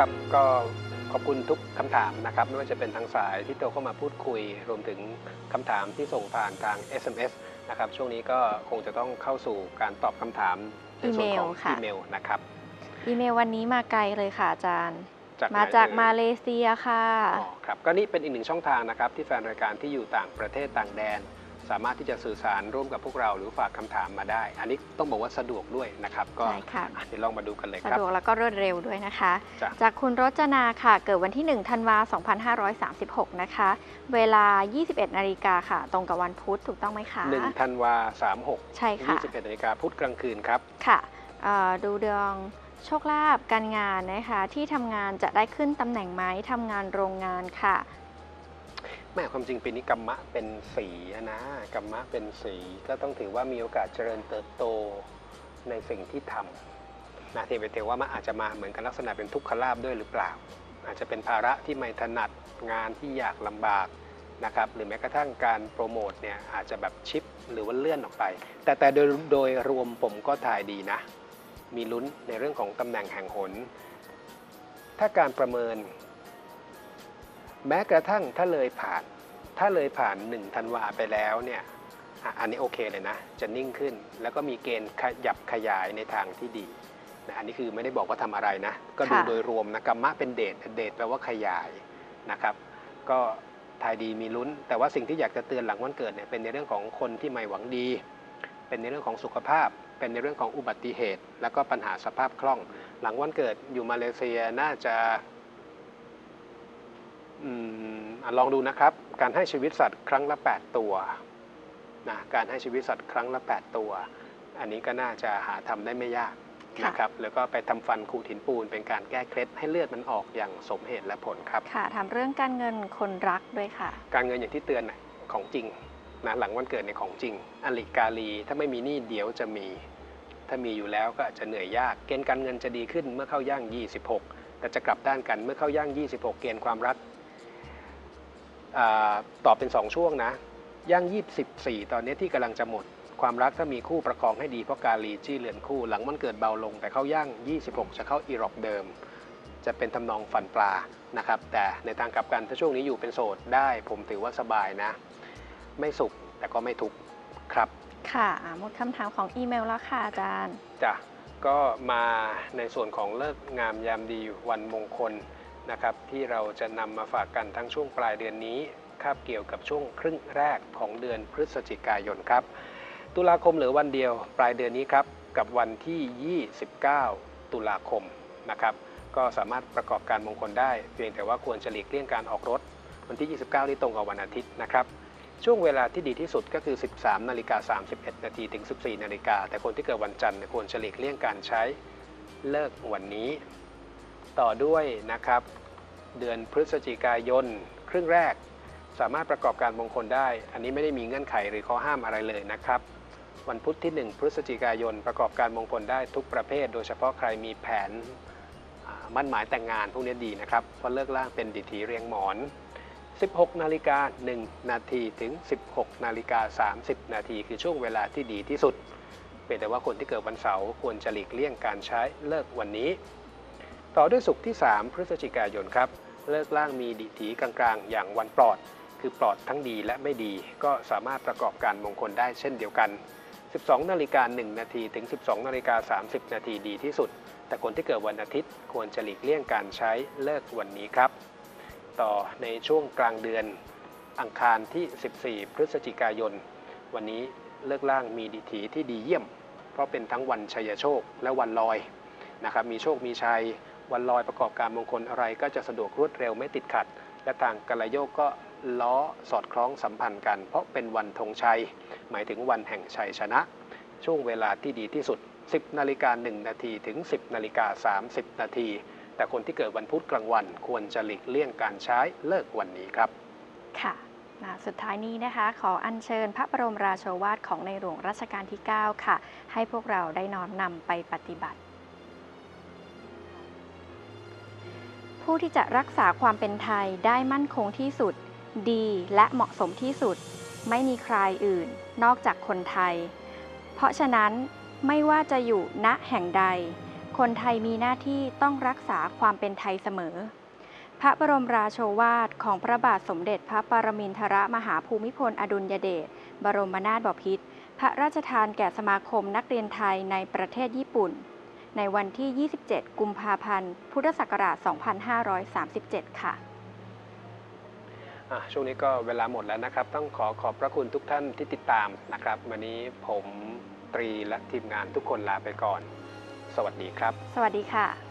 ครับ ก็ขอบคุณทุกคำถามนะครับ ไม่ว่าจะเป็นทางสายที่โทรเข้ามาพูดคุย รวมถึงคำถามที่ส่งผ่านทาง SMS นะครับ ช่วงนี้ก็คงจะต้องเข้าสู่การตอบคำถามในส่วนของอีเมลค่ะอีเมลนะครับ อีเมลวันนี้มาไกลเลยค่ะอาจารย์จากมาไหนจากเอ่ยมาเลเซียค่ะ อ๋อครับ ก็นี่เป็นอีกหนึ่งช่องทางนะครับ ที่แฟนรายการที่อยู่ต่างประเทศต่างแดน สามารถที่จะสื่อสารร่วมกับพวกเราหรือฝากคำถามมาได้ อันนี้ต้องบอกว่าสะดวกด้วยนะครับ ก็ใช่ค่ะอะเดี๋ยวลองมาดูกันเลยสะครับดวกแล้วก็รวดเร็วด้วยนะคะจ้ะจากคุณรจนาค่ะ เกิดวันที่1ธันวา2536 นะคะ เวลา 21นาฬิกาค่ะ ตรงกับวันพุธถูกต้องไหมคะหนึ่งธันวาสามหกใช่ค่ะยี่สิบเอ็ดนาฬิกาพุธกลางคืนครับ ค่ะเอ่อดูดวงโชคลาภการงานนะคะ ที่ทำงานจะได้ขึ้นตำแหน่งไหมทำงานโรงงานค่ะ แม่ความจริงปีนี้กรรมะเป็นสีอะนะกรรมะเป็นสีก็ต้องถือว่ามีโอกาสเจริญเติบโตในสิ่งที่ทำนะเทวเทว่ามันอาจจะมาเหมือนกันลักษณะเป็นทุกขลาบด้วยหรือเปล่า อาจจะเป็นภาระที่ไม่ถนัดงานที่ยากลำบากนะครับหรือแม้กระทั่งการโปรโมทเนี่ยอาจจะแบบชิปหรือว่าเลื่อนออกไป แต่แต่โดยโดยรวมผมก็ทายดีนะ มีลุ้นในเรื่องของตำแหน่งแห่งหน ถ้าการประเมิน แม้กระทั่งถ้าเลยผ่าน ถ้าเลยผ่าน1ธันวาไปแล้วเนี่ยอะอันนี้โอเคเลยนะ จะนิ่งขึ้น แล้วก็มีเกณฑ์ขยับขยายในทางที่ดีนะอันนี้คือไม่ได้บอกว่าทำอะไรนะ ก็ดูค่ะโดยรวมนะกรรมะเป็นเดชเดชแปลว่าขยายนะครับ ก็ทายดีมีลุ้น แต่ว่าสิ่งที่อยากจะเตือนหลังวันเกิดเนี่ยเป็นในเรื่องของคนที่ไม่หวังดี เป็นในเรื่องของสุขภาพ เป็นในเรื่องของอุบัติเหตุ แล้วก็ปัญหาสภาพคล่อง หลังวันเกิดอยู่มาเลเซียน่าจะ อืมอะลองดูนะครับ การให้ชีวิตสัตว์ครั้งละ 8 ตัวนะการให้ชีวิตสัตว์ครั้งละ 8 ตัว อันนี้ก็น่าจะหาทำได้ไม่ยากค่ะนะครับแล้วก็ไปทำฟันขูดหินปูน เป็นการแก้เคล็ดให้เลือดมันออกอย่างสมเหตุและผลครับค่ะทำเรื่องการเงินคนรักด้วยค่ะ การเงินอย่างที่เตือนนะของจริงนะหลังวันเกิดในยของจริง อลิกาลีถ้าไม่มีหนี้เดี๋ยวจะมี ถ้ามีอยู่แล้วก็อาจจะเหนื่อยยาก เกณฑ์การเงินจะดีขึ้นเมื่อเข้าย่าง 26 แต่จะกลับด้านกันเมื่อเข้าย่าง 26 เกณฑ์ความรักอา ตอบเป็น 2 ช่วงนะย่าง 24 ตอนนี้ที่กำลังจะหมด ความรักถ้ามีคู่ประคองให้ดีเพราะกาลีจี้เรือนคู่หลังมันเกิดเบาลง แต่เข้าย่าง 26 จะเข้าอีรอกเดิม จะเป็นทำนองฝันปลานะครับ แต่ในทางกลับกันถ้าช่วงนี้อยู่เป็นโสดได้ ผมถือว่าสบายนะ ไม่สุขแต่ก็ไม่ทุกข์ครับ ค่ะอะหมดคำถามของอีเมลแล้วค่ะอาจารย์จ้ะก็มาในส่วนของเลิกษ์งามยามดีวันมงคล นะครับที่เราจะนำมาฝากกันทั้งช่วงปลายเดือนนี้คาบเกี่ยวกับช่วงครึ่งแรกของเดือนพฤศจิกายนครับ ตุลาคมเหลือวันเดียวปลายเดือนนี้ครับกับวันที่ 29 ตุลาคมนะครับก็สามารถประกอบการมงคลได้ เพียงแต่ว่าควรจะหลีกเลี่ยงการออกรถ วันที่ 29 นี่ตรงกับวันอาทิตย์นะครับช่วงเวลาที่ดีที่สุดก็คือ 13 นาฬิกา 31 นาทีถึง 14 นาฬิกาแต่คนที่เกิดวันจันทร์ควรจะหลีกเลี่ยงการใช้เลิกวันนี้ ต่อด้วยนะครับเดือนพฤศจิกายน ครึ่งแรก สามารถประกอบการมงคลได้ อันนี้ไม่ได้มีเงื่อนไขหรือข้อห้ามอะไรเลยนะครับ วันพุธที่ 1 พฤศจิกายน ประกอบการมงคลได้ทุกประเภท โดยเฉพาะใครมีแผนมั่นหมายแต่งงานพวกนี้ดีนะครับ เพราะเลิกล่างเป็นดิถีเรียงหมอน 16 นาฬิกา 1 นาทีถึง 16 นาฬิกา 30 นาทีคือช่วงเวลาที่ดีที่สุด เป็นแต่ว่าคนที่เกิดวันเสาร์ควรจะหลีกเลี่ยงการใช้เลิกวันนี้ ต่อด้วยศุกร์ที่ 3 พฤศจิกายนครับ เลิกล่างมีดิถีกลางๆ อย่างวันปลอด คือปลอดทั้งดีและไม่ดี ก็สามารถประกอบการมงคลได้เช่นเดียวกัน 12 นาฬิกา 1 นาทีถึง 12 นาฬิกา 30 นาทีดีที่สุด แต่คนที่เกิดวันอาทิตย์ควรจะหลีกเลี่ยงการใช้เลิกวันนี้ครับ ต่อในช่วงกลางเดือนอังคารที่ 14 พฤศจิกายน วันนี้เลิกล่างมีดิถีที่ดีเยี่ยม เพราะเป็นทั้งวันชัยโชคและวันลอยนะครับ มีโชคมีชัย วันลอยประกอบการมงคลอะไรก็จะสะดวกรวดเร็วไม่ติดขัด และทางกลโยกก็ล้อสอดคล้องสัมพันธ์กัน เพราะเป็นวันธงชัย หมายถึงวันแห่งชัยชนะ ช่วงเวลาที่ดีที่สุด 10นาฬิกา1นาทีถึง 10นาฬิกา30นาทีแต่คนที่เกิดวันพุธกลางวัน ควรจะหลีกเลี่ยงการใช้เลิกวันนี้ครับ ค่ะนะสุดท้ายนี้นะคะ ขออัญเชิญพระบรมราโชวาทของในหลวงรัชกาลที่ 9 ค่ะ ให้พวกเราได้น้อมนำไปปฏิบัติ ผู้ที่จะรักษาความเป็นไทยได้มั่นคงที่สุด ดีและเหมาะสมที่สุด ไม่มีใครอื่น นอกจากคนไทย เพราะฉะนั้นไม่ว่าจะอยู่ณแห่งใดคคนไทยมีหน้าที่ต้องรักษาความเป็นไทยเสมอ พระบรมราโชวาทของพระบาทสมเด็จพระปรมินทรมหาภูมิพลอดุลยเดชบรมนาถบพิตรพระราชทานแก่สมาคมนักเรียนไทยในประเทศญี่ปุ่น ในวันที่ 27 กุมภาพันธ์ พุทธศักราช 2537ค่ะอะช่วงนี้ก็เวลาหมดแล้วนะครับ ต้องขอขอบพระคุณทุกท่านที่ติดตามนะครับ วันนี้ผมตรีและทีมงานทุกคนลาไปก่อน สวัสดีครับ สวัสดีค่ะ